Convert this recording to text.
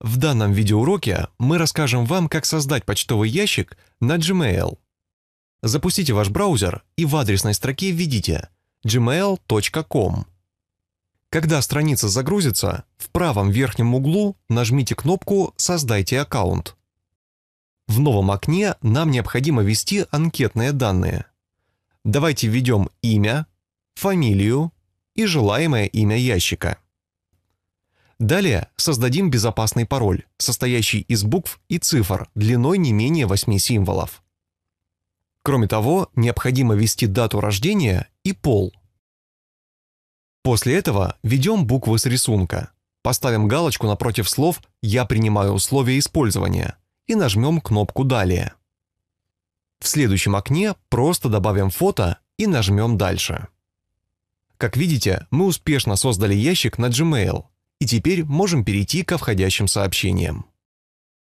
В данном видеоуроке мы расскажем вам, как создать почтовый ящик на Gmail. Запустите ваш браузер и в адресной строке введите gmail.com. Когда страница загрузится, в правом верхнем углу нажмите кнопку «Создайте аккаунт». В новом окне нам необходимо ввести анкетные данные. Давайте введем имя, фамилию и желаемое имя ящика. Далее создадим безопасный пароль, состоящий из букв и цифр длиной не менее 8 символов. Кроме того, необходимо ввести дату рождения и пол. После этого введем буквы с рисунка, поставим галочку напротив слов «Я принимаю условия использования» и нажмем кнопку «Далее». В следующем окне просто добавим фото и нажмем «Дальше». Как видите, мы успешно создали ящик на Gmail – и теперь можем перейти ко входящим сообщениям.